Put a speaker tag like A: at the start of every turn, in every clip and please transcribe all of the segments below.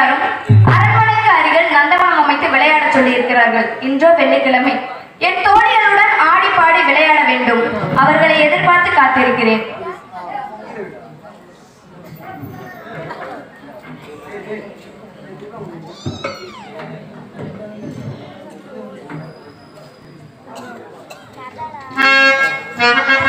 A: தாயும் அரண்மனைக்கு அருகில் நந்தவனம் அமைத்து விளையாடச் சொல்லியிருக்கிறார்கள். இன்றோ வெள்ளிக்கிழமை. என் தோழிகளுடன் ஆடி பாடி விளையாட வேண்டும். அவர்களை எதிர்பார்த்து காத்திருக்கிறேன்.
B: Thank
A: you.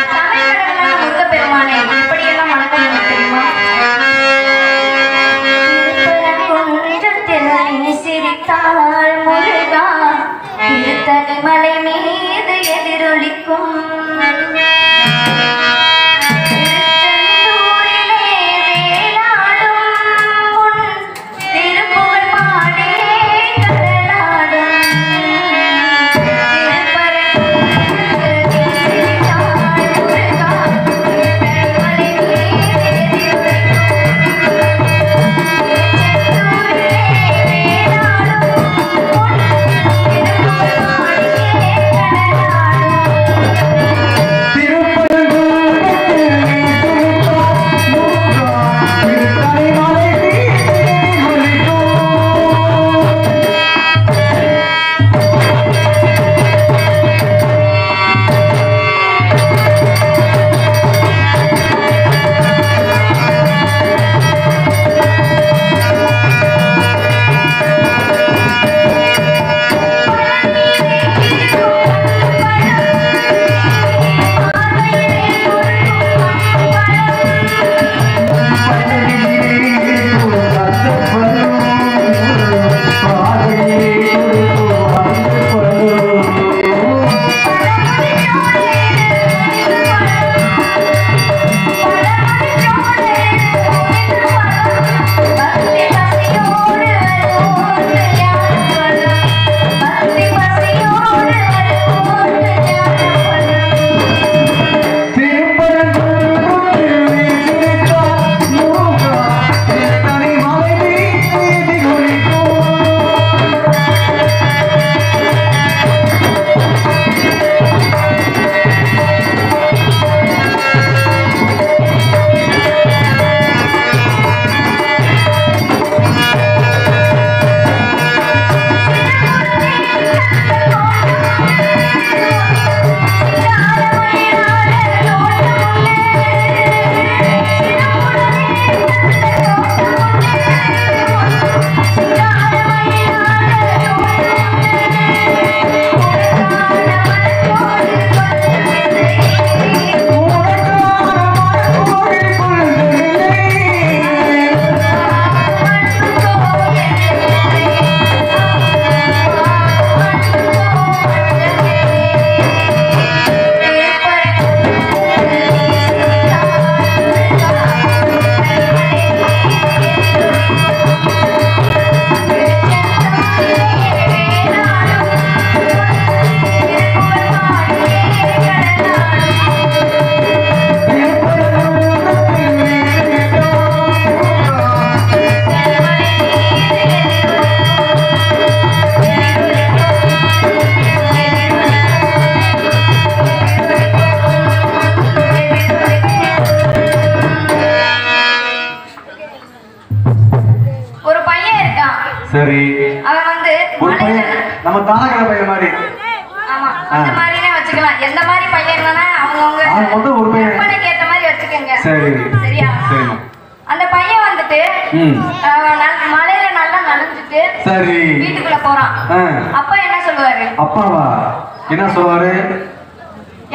A: என்ன சொல்லுவாரு?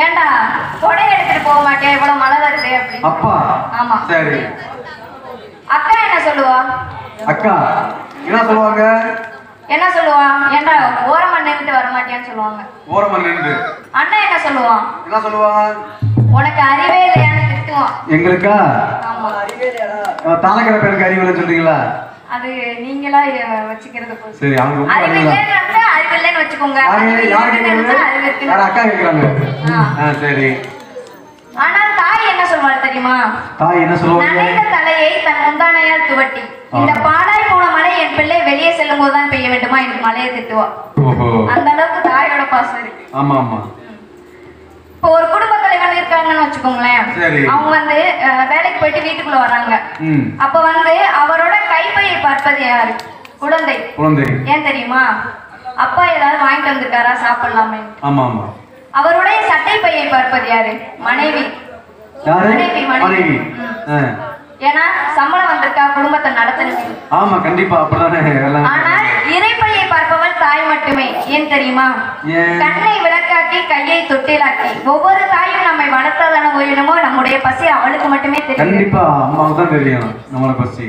A: ஏன்டா கொடை எடுத்துட்டு போக மாட்டேன் இவ்வளவு மழை வருது
B: அப்பா.
A: ஆமா.
B: சரி.
A: அக்கா என்ன சொல்லுவா?
B: அக்கா என்ன சொல்லுவாங்க?
A: என்ன சொல்லுவா? ஏன்டா ஓரமா நின்றுட்டு வர மாட்டேன்னு சொல்லுவாங்க.
B: ஓரமா நின்று.
A: அண்ணன் என்ன சொல்லுவான்
B: என்ன சொல்லுவான்
A: உனக்கு அறிவே இல்லையான்னு திட்டுவான்.
B: எங்களுக்கா?
A: ஆமா.
B: தானகர பையனுக்கு அறிவுல சொல்றீங்களா?
A: அது நீங்களா வச்சுக்கிறது
B: சரி அவங்க
A: அறிவு இல்லைன்னு நினைச்சா அறிவு இல்லைன்னு வச்சுக்கோங்க.
B: யாரு யாரு யார் அக்கா கேட்கறாங்க.
A: ஆ.
B: சரி.
A: ஆனால் தாய் என்ன சொல்வாள் தெரியுமா?
B: தாய் என்ன சொல்லுவாங்க
A: நனைந்த தலையை தன் முந்தானையால் துவட்டி. இந்த பாடாய் போன மலை என் பிள்ளை வெளியே செல்லும் போது தான் பெய்ய வேண்டுமா? என்று மழையை திட்டுவா. அந்த அளவுக்கு தாயோட பாசம் இருக்கு.
B: ஆமா ஆமா.
A: வச்சுக்கோங்களேன். அவங்க வந்து வேலைக்கு போயிட்டு வீட்டுக்குள்ள வராங்க
B: ம்.
A: அப்ப வந்து அவரோட கைப்பையை பார்ப்பது யாரு? குழந்தை.
B: குழந்தை.
A: ஏன் தெரியுமா? அப்பா ஏதாவது வாங்கிட்டு வந்திருக்காரா சாப்பிடலாமே.
B: ஆமா ஆமா
A: அவருடைய சட்டை பையை பார்ப்பது யாரு? மனைவி. மனைவி, மனைவி. ஏன்னா சம்பளம் வந்திருக்கா குடும்பத்தை நடத்தணுமே.
B: ஆமா கண்டிப்பா அப்படிதானே
A: ஆனால் பார்ப்பவள் தாய் மட்டுமே. ஏன் தெரியுமா? கண்ணை விளக்காக்கி கையை தொட்டிலாக்கி ஒவ்வொரு தாயும் நம்மை வளர்த்ததான உயிரினமோ நம்முடைய பசி அவளுக்கு மட்டுமே தெரியும்.
B: கண்டிப்பா அம்மாவுக்கு தான் தெரியும் நம்மளை பசி.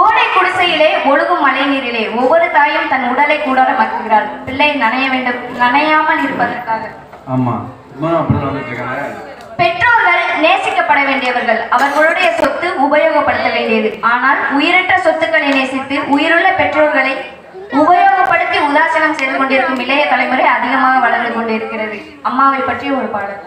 A: ஓடை குடிசையிலே ஒழுகும் மழை நீரிலே ஒவ்வொரு தாயும் தன் உடலை கூடார மக்குகிறாள் பிள்ளை நனைய வேண்டும் நனையாமல் இருப்பதற்காக.
B: ஆமா
A: பெற்றோர்கள் நேசிக்கப்பட வேண்டியவர்கள். அவர்களுடைய சொத்து உபயோகப்படுத்த வேண்டியது. ஆனால் உயிரற்ற சொத்துக்களை நேசித்து உயிருள்ள பெற்றோர்களை உபயோகப்படுத்தி உதாசீனம் செய்து கொண்டிருக்கும் இளைய தலைமுறை அதிகமாக வளர்ந்து கொண்டிருக்கிறது. அம்மாவை பற்றி ஒரு பாடல்.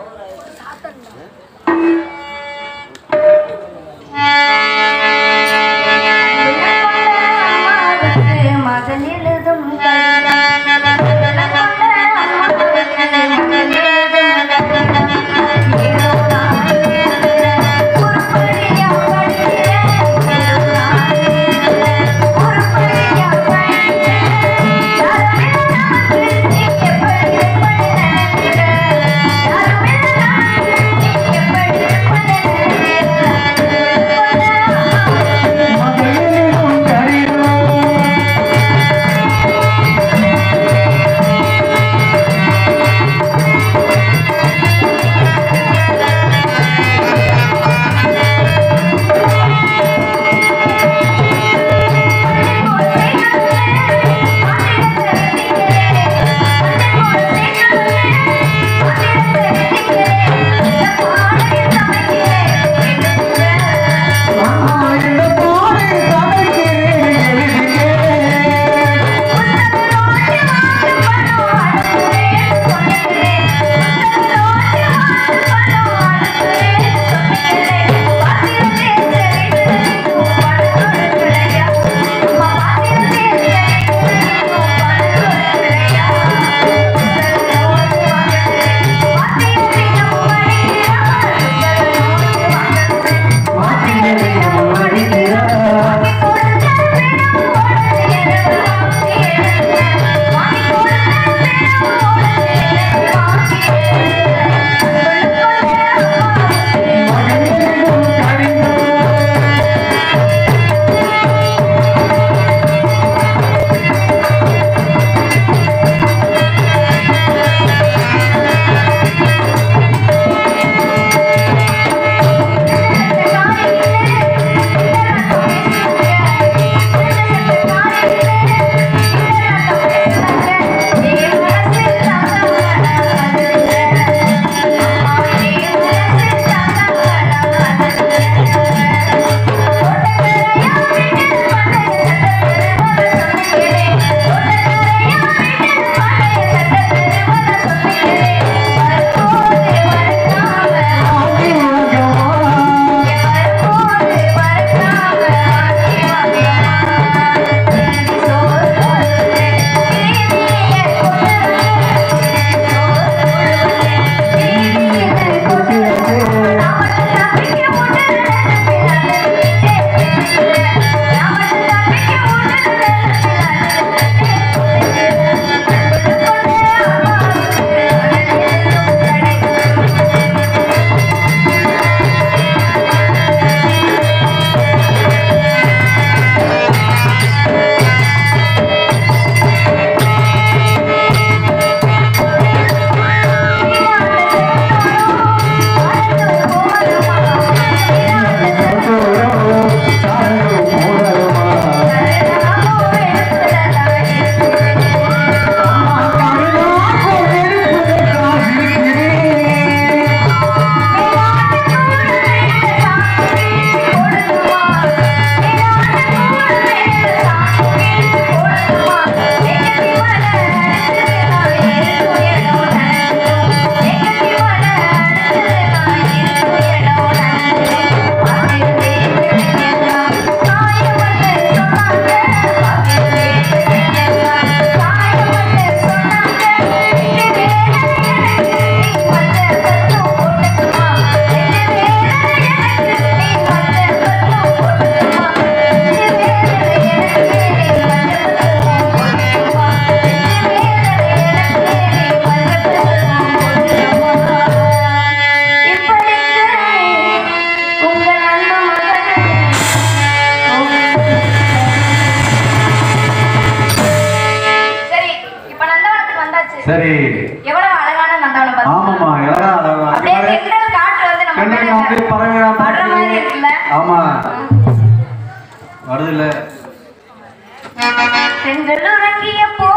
B: பெண்கள் உறங்கிய
A: போ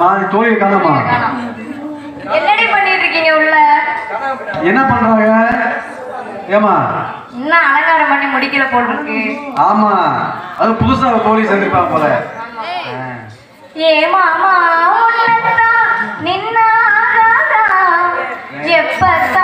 A: மாதிரி தோழியை காணாமா.
B: என்னடி பண்ணிட்டு இருக்கீங்க உள்ள?
A: என்ன பண்றாங்க? ஏமா
B: இன்னும் அலங்காரம் பண்ணி முடிக்கல போல் இருக்கு
A: ஆமா. அது புதுசா தோழி சேர்ந்துருப்பாங்க போல. ஆ.
B: ஏ மாமா உன்னத்தான் நின்னாகாதா எப்பத்தான்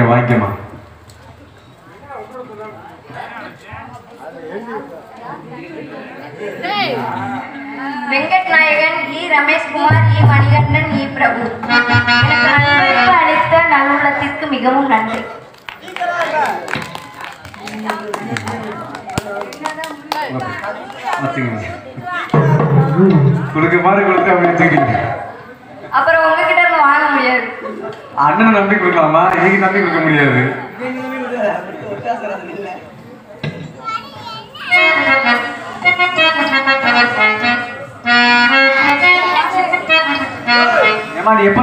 B: வாங்கிக்க வாங்கிக்கமா
A: வெங்கட் நாயகன் இ ரமேஷ்குமார் இ மணிகண்டன் இ பிரபு எனக்கு அளித்த நல்லுள்ளத்திற்கு மிகவும் நன்றி
B: கொடுக்க மாதிரி கொடுத்து அப்படி அண்ணனை நம்பி கொடுக்கலாமா? இன்னைக்கு நம்பி கொடுக்க முடியாது. ஏமா நீ எப்ப